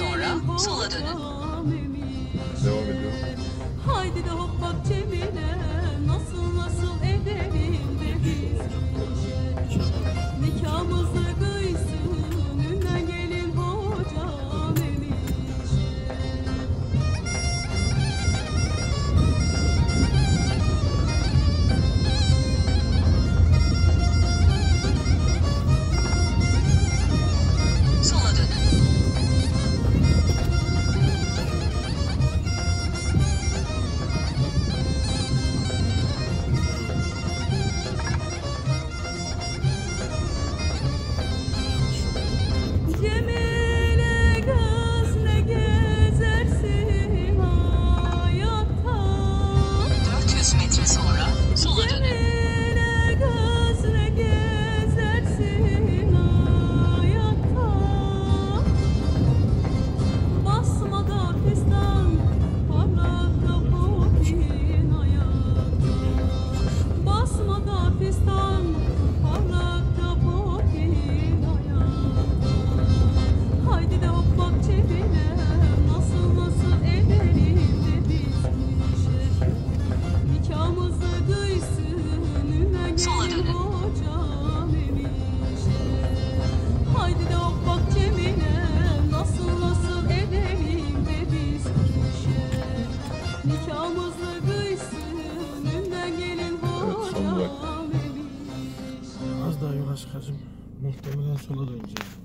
sonra sola dönün. Yola çıkacağım. Muhtemelen sola döneceğim.